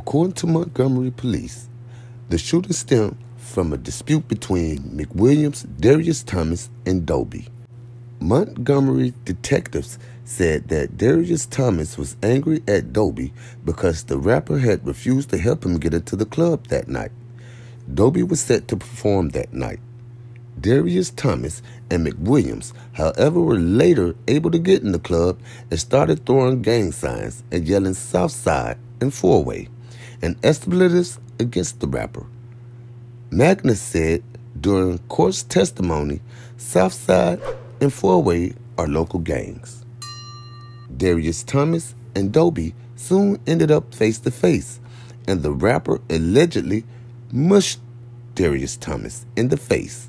According to Montgomery police, the shooting stemmed from a dispute between McWilliams, Darius Thomas, and Doe B. Montgomery detectives said that Darius Thomas was angry at Doe B because the rapper had refused to help him get into the club that night. Doe B was set to perform that night. Darius Thomas and McWilliams, however, were later able to get in the club and started throwing gang signs and yelling Southside and Four Way and expletives against the rapper. Magnus said during court's testimony, Southside and Four Way are local gangs. Darius Thomas and Doe B soon ended up face to face, and the rapper allegedly mushed Darius Thomas in the face.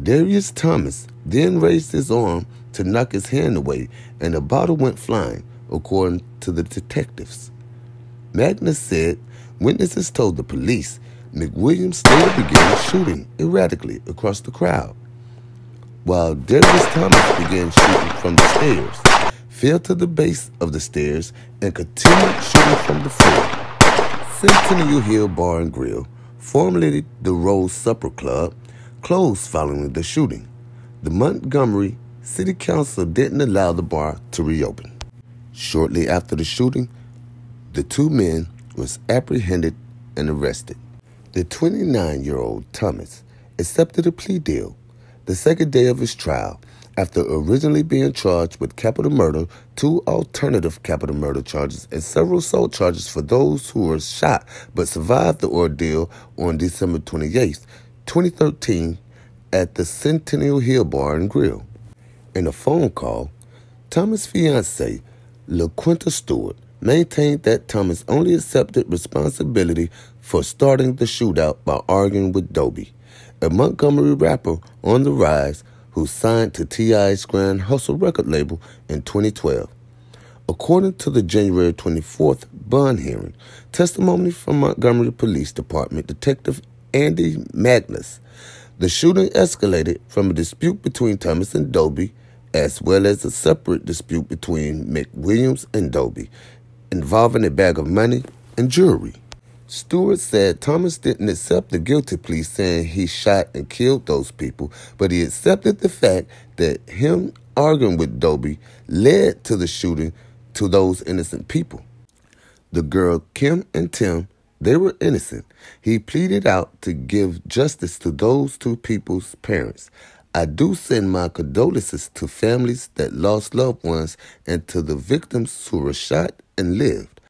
Darius Thomas then raised his arm to knock his hand away, and a bottle went flying, according to the detectives. Magnus said witnesses told the police McWilliams later began shooting erratically across the crowd, while Darius Thomas began shooting from the stairs, fell to the base of the stairs, and continued shooting from the floor. Centennial Hill Bar and Grill, formerly the Rose Supper Club, closed following the shooting. The Montgomery City Council didn't allow the bar to reopen. Shortly after the shooting, the two men was apprehended and arrested. The 29 year old Thomas accepted a plea deal the second day of his trial after originally being charged with capital murder, two alternative capital murder charges, and several assault charges for those who were shot but survived the ordeal on December 28, 2013, at the Centennial Hill Bar and Grill. In a phone call, Thomas' fiancee, LaQuinta Stewart, maintained that Thomas only accepted responsibility for starting the shootout by arguing with Doe B, a Montgomery rapper on the rise who signed to T.I.'s Grand Hustle record label in 2012. According to the January 24th bond hearing, testimony from Montgomery Police Department Detective Andy Magnus, the shooting escalated from a dispute between Thomas and Doe B, as well as a separate dispute between McWilliams and Doe B, involving a bag of money and jewelry. Stewart said Thomas didn't accept the guilty plea saying he shot and killed those people, but he accepted the fact that him arguing with Doe B led to the shooting to those innocent people. The girl Kim and Tim, they were innocent. He pleaded out to give justice to those two people's parents. I do send my condolences to families that lost loved ones and to the victims who were shot and lived.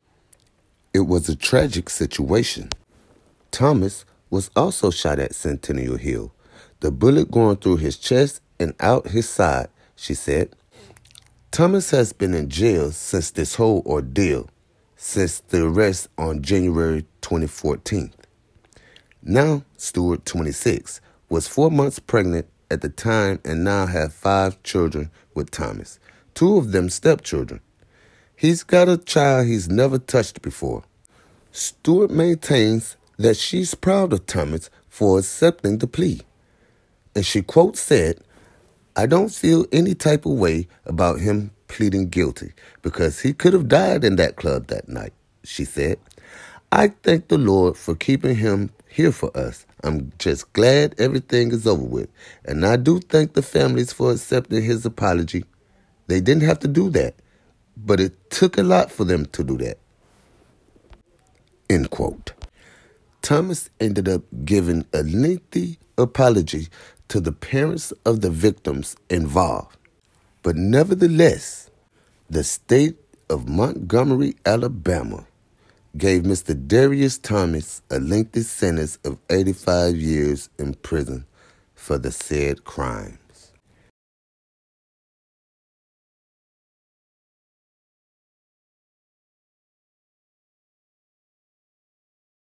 It was a tragic situation. Thomas was also shot at Centennial Hill, the bullet going through his chest and out his side, she said. Thomas has been in jail since this whole ordeal, since the arrest on January 2014. Now, Stewart, 26, was four months pregnant at the time and now have five children with Thomas, two of them stepchildren. He's got a child he's never touched before. Stewart maintains that she's proud of Thomas for accepting the plea. And she quote said, I don't feel any type of way about him pleading guilty because he could have died in that club that night, she said. I thank the Lord for keeping him here for us. I'm just glad everything is over with. And I do thank the families for accepting his apology. They didn't have to do that, but it took a lot for them to do that. End quote. Thomas ended up giving a lengthy apology to the parents of the victims involved. But nevertheless, the state of Montgomery, Alabama, gave Mr. Darius Thomas a lengthy sentence of 85 years in prison for the said crime.